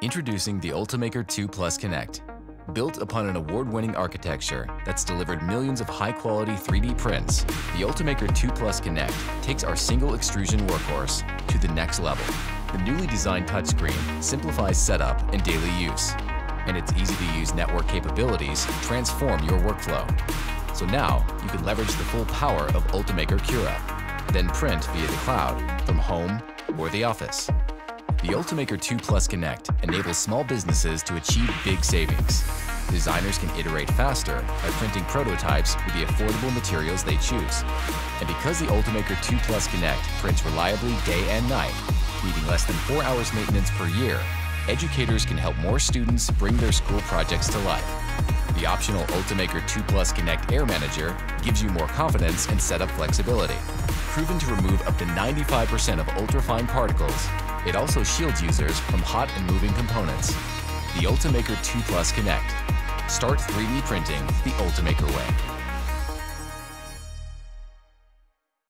Introducing the Ultimaker 2 Plus Connect. Built upon an award-winning architecture that's delivered millions of high-quality 3D prints, the Ultimaker 2 Plus Connect takes our single extrusion workhorse to the next level. The newly designed touchscreen simplifies setup and daily use, and its easy-to-use network capabilities transform your workflow. So now, you can leverage the full power of Ultimaker Cura, then print via the cloud, from home, or the office. The Ultimaker 2 Plus Connect enables small businesses to achieve big savings. Designers can iterate faster by printing prototypes with the affordable materials they choose. And because the Ultimaker 2 Plus Connect prints reliably day and night, needing less than four hours maintenance per year, educators can help more students bring their school projects to life. The optional Ultimaker 2 Plus Connect Air Manager gives you more confidence and setup flexibility. Proven to remove up to 95% of ultrafine particles, it also shields users from hot and moving components. The Ultimaker 2 Plus Connect. Start 3D printing the Ultimaker way.